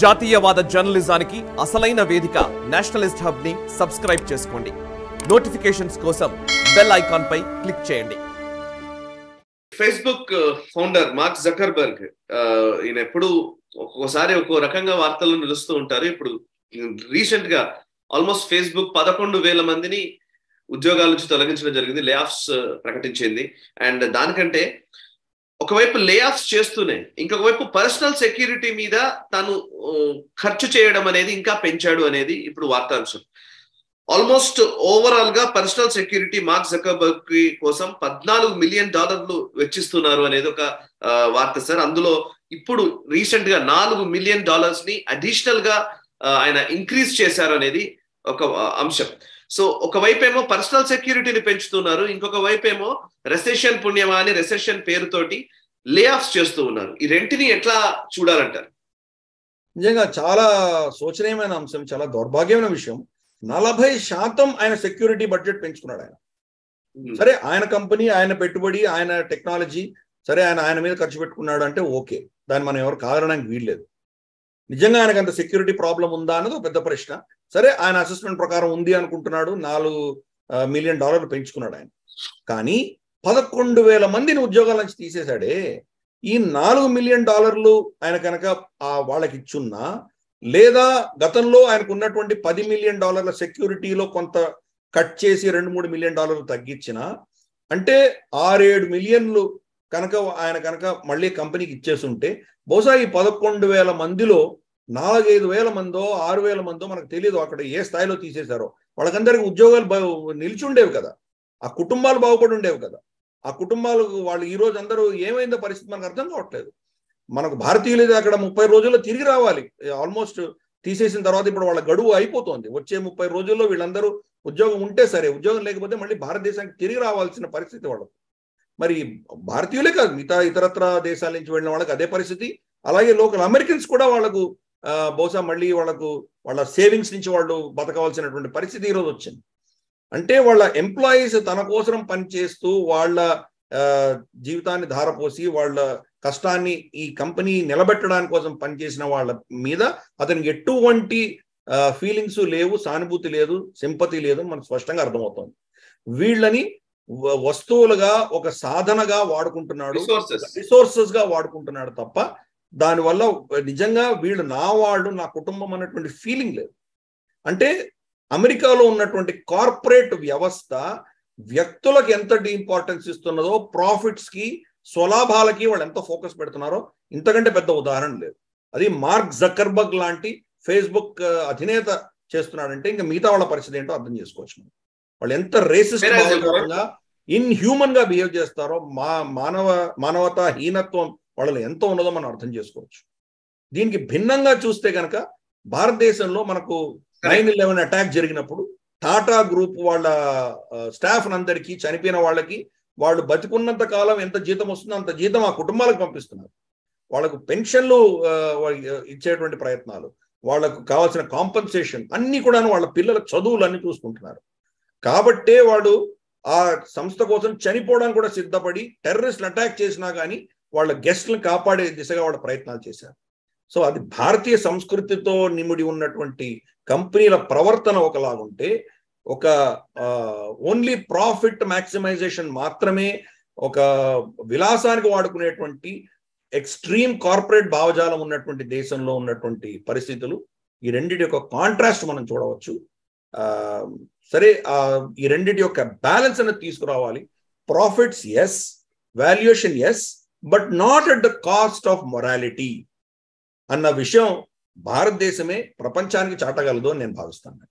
జాతీయవాద జర్నలిజానికి అసలైన వేదిక నేషనలిస్ట్ హబ్ని సబ్స్క్రైబ్ చేసుకోండి. నోటిఫికేషన్స్ కోసం బెల్ ఐకాన్ పై క్లిక్ చేయండి. Facebook uh, founder Mark Zuckerberg uh, ఈయన ఎప్పుడు ఒక్కోసారి ఒక్కో రకంగా వార్తలు నిలుస్తూ ఉంటారు. ఇప్పుడు రీసెంట్గా ఆల్మోస్ట్ ఫేస్బుక్ పదకొండు వేల మందిని ఉద్యోగాల నుంచి తొలగించడం జరిగింది లే ఆఫ్స్ uh, ప్రకటించింది. అండ్ దానికంటే ఒకవైపు లే ఆఫ్స్ చేస్తూనే ఇంకొక వైపు పర్సనల్ సెక్యూరిటీ మీద తాను ఖర్చు చేయడం అనేది ఇంకా పెంచాడు అనేది ఇప్పుడు వార్తాంశం. ఆల్మోస్ట్ ఓవరాల్గా పర్సనల్ సెక్యూరిటీ మార్క్ జకర్బర్గ్ కోసం పద్నాలుగు మిలియన్ డాలర్లు వెచ్చిస్తున్నారు అనేది ఒక వార్త సార్. అందులో ఇప్పుడు రీసెంట్గా నాలుగు మిలియన్ డాలర్స్ని అడిషనల్గా ఆయన ఇంక్రీజ్ చేశారు అనేది ఒక అంశం. సో ఒకవైపు ఏమో పర్సనల్ సెక్యూరిటీని పెంచుతున్నారు ఇంకొక వైపు ఏమో రెసెషన్ పుణ్యమా అని రెసెషన్ పేరుతోటి లే ఆఫ్స్ చేస్తూ ఉన్నారు. ఈ రెంటిని ఎట్లా చూడాలంటారు? నిజంగా చాలా శోచనీయమైన అంశం చాలా దౌర్భాగ్యమైన విషయం. నలభై శాతం ఆయన సెక్యూరిటీ బడ్జెట్ పెంచుకున్నాడు ఆయన. సరే ఆయన కంపెనీ ఆయన పెట్టుబడి ఆయన టెక్నాలజీ సరే ఆయన ఆయన మీద ఖర్చు పెట్టుకున్నాడు అంటే ఓకే. దాన్ని మనం ఎవరు కాదనడానికి వీల్లేదు. నిజంగా ఆయనకు అంత సెక్యూరిటీ ప్రాబ్లం ఉందా అన్నది ఒక పెద్ద ప్రశ్న. సరే ఆయన అసెస్మెంట్ ప్రకారం ఉంది అనుకుంటున్నాడు. నాలుగు మిలియన్ డాలర్లు పెంచుకున్నాడు ఆయన. కానీ పదకొండు వేల మందిని ఉద్యోగాల నుంచి తీసేశాడే. ఈ నాలుగు మిలియన్ డాలర్లు ఆయన కనుక వాళ్ళకి ఇచ్చున్నా లేదా గతంలో ఆయనకు ఉన్నటువంటి పది మిలియన్ డాలర్ల సెక్యూరిటీలో కొంత కట్ చేసి రెండు మూడు మిలియన్ డాలర్లు తగ్గించిన అంటే ఆరేడు మిలియన్లు కనుక ఆయన కనుక మళ్ళీ కంపెనీకి ఇచ్చేస్తుంటే బహుశా ఈ పదకొండు వేల మందిలో నాలుగైదు వేల మందో ఆరు వేల మందో మనకు తెలియదు అక్కడ ఏ స్థాయిలో తీసేశారో. వాళ్ళకందరికీ ఉద్యోగాలు నిలిచుండేవి కదా. ఆ కుటుంబాలు బాగుపడి ఉండేవి కదా. ఆ కుటుంబాలు వాళ్ళు ఈ రోజు అందరూ ఏమైందో పరిస్థితి మనకు అర్థం కావట్లేదు. మనకు భారతీయులు అక్కడ ముప్పై రోజుల్లో తిరిగి రావాలి. ఆల్మోస్ట్ తీసేసిన తర్వాత ఇప్పుడు వాళ్ళ గడువు అయిపోతుంది. వచ్చే ముప్పై రోజుల్లో వీళ్ళందరూ ఉద్యోగం ఉంటే సరే ఉద్యోగం లేకపోతే మళ్ళీ భారతదేశానికి తిరిగి రావాల్సిన పరిస్థితి వాళ్ళకు మరి భారతీయులే కాదు మిగతా ఇతరత్ర దేశాల నుంచి వెళ్ళిన వాళ్ళకి అదే పరిస్థితి. అలాగే లోకల్ అమెరికన్స్ కూడా వాళ్ళకు బహుశా మళ్ళీ వాళ్ళకు వాళ్ళ సేవింగ్స్ నుంచి వాళ్ళు బతకవలసినటువంటి పరిస్థితి ఈరోజు వచ్చింది. అంటే వాళ్ళ ఎంప్లాయీస్ తన కోసం పనిచేస్తూ వాళ్ళ జీవితాన్ని ధారపోసి వాళ్ళ కష్టాన్ని ఈ కంపెనీ నిలబెట్టడానికి కోసం పనిచేసిన వాళ్ళ మీద అతనికి ఎటువంటి ఫీలింగ్స్ లేవు సానుభూతి లేదు సింపతి లేదు మనకు స్పష్టంగా అర్థమవుతుంది. వీళ్ళని వస్తువులుగా ఒక సాధనగా వాడుకుంటున్నాడు రిసోర్సెస్గా వాడుకుంటున్నాడు తప్ప దానివల్ల నిజంగా వీళ్ళు నా వాళ్ళు నా కుటుంబం అన్నటువంటి ఫీలింగ్ లేదు. అంటే అమెరికాలో ఉన్నటువంటి కార్పొరేట్ వ్యవస్థ వ్యక్తులకు ఎంత ఇంపార్టెన్స్ ఇస్తున్నదో ప్రాఫిట్స్కి స్వలాభాలకి వాళ్ళు ఎంత ఫోకస్ పెడుతున్నారో ఇంతకంటే పెద్ద ఉదాహరణ లేదు. అది మార్క్ జక్కర్బర్గ్ లాంటి ఫేస్బుక్ అధినేత చేస్తున్నాడంటే ఇంకా మిగతా వాళ్ళ పరిస్థితి ఏంటో అర్థం చేసుకోవచ్చు వాళ్ళు ఎంత రేసిస్ట్ ఇన్ హ్యూమన్గా బిహేవ్ చేస్తారో మా మానవ మానవతా హీనత్వం వాళ్ళలో ఎంత ఉన్నదో మనం అర్థం చేసుకోవచ్చు. దీనికి భిన్నంగా చూస్తే కనుక భారతదేశంలో మనకు నైన్ ఇలెవెన్ అటాక్ జరిగినప్పుడు టాటా గ్రూప్ వాళ్ళ స్టాఫ్ అందరికీ చనిపోయిన వాళ్ళకి వాళ్ళు బతికున్నంత కాలం ఎంత జీతం వస్తుందో అంత జీతం ఆ కుటుంబాలకు పంపిస్తున్నారు. వాళ్ళకు పెన్షన్లు ఇచ్చేటువంటి ప్రయత్నాలు వాళ్ళకు కావాల్సిన కాంపన్సేషన్ అన్ని కూడా వాళ్ళ పిల్లల చదువులు అన్ని చూసుకుంటున్నారు. కాబట్టే వాడు ఆ సంస్థ కోసం చనిపోవడానికి కూడా సిద్ధపడి టెర్రరిస్ట్లు అటాక్ చేసినా కానీ వాళ్ళ గెస్ట్లను కాపాడే దిశగా వాళ్ళ ప్రయత్నాలు చేశారు. సో అది భారతీయ సంస్కృతితో నిముడి ఉన్నటువంటి కంపెనీల ప్రవర్తన ఒకలాగుంటే ఒక ఓన్లీ ప్రాఫిట్ మ్యాక్సిమైజేషన్ మాత్రమే ఒక విలాసానికి వాడుకునేటువంటి ఎక్స్ట్రీమ్ కార్పొరేట్ భావజాలం ఉన్నటువంటి దేశంలో ఉన్నటువంటి పరిస్థితులు ఈ రెండింటి యొక్క కాంట్రాస్ట్ మనం చూడవచ్చు. సరే ఈ రెండింటి యొక్క బ్యాలెన్స్ అనేది తీసుకురావాలి. Profits yes valuation yes but not at the cost of morality అన్న విషయం భారతదేశమే ప్రపంచానికి చాటగలదు అని నేను భావిస్తాను.